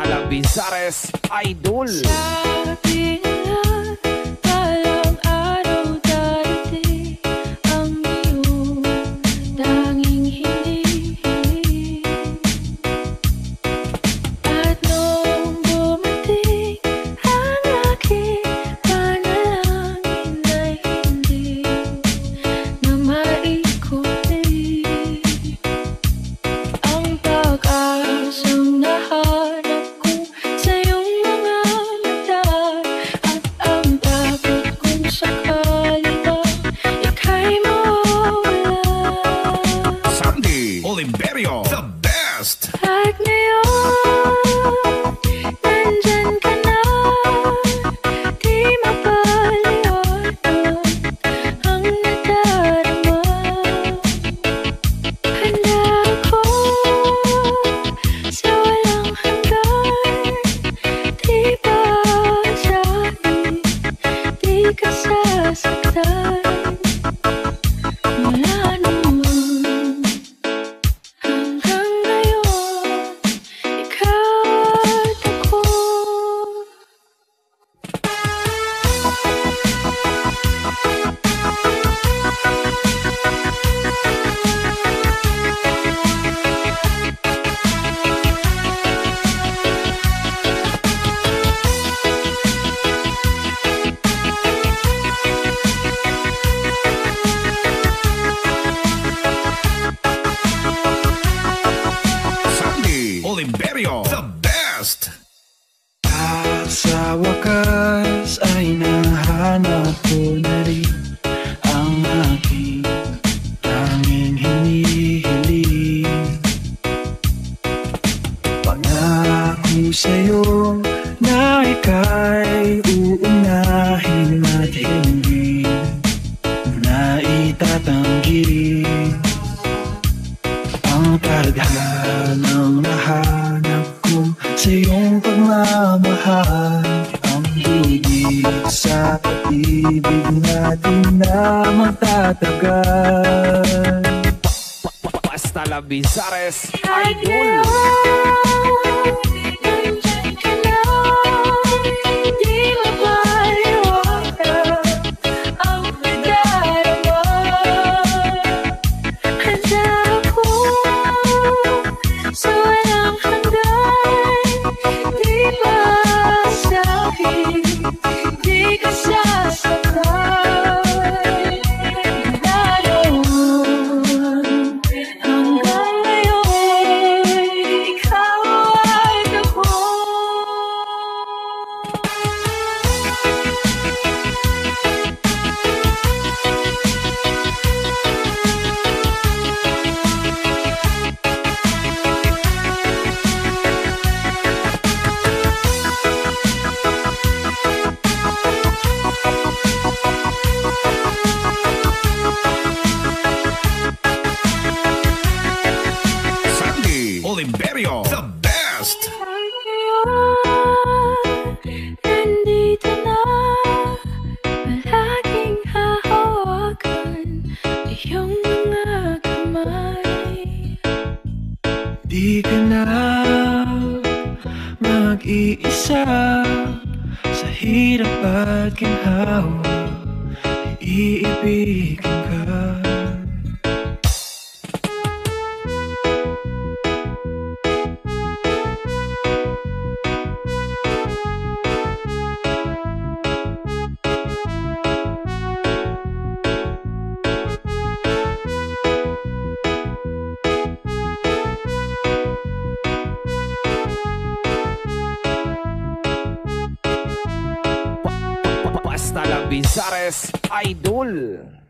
la Bizares Idol. Sabi closer Pangako sa'yo na ika'y uunahin at hindi na itatanggi ang tadhanang nahanap ko sa iyong pagmamahal. Ang bibig sa pag-ibig natin na magtatagal Basta la Bizares. Idol Di mapaliwanag Oliverio The best. Nandito na Palaging hahawakan Iyong mga kamay Di ka na mag-iisa Sa hirap at ginhawa Iibigan ka La Bizares Idol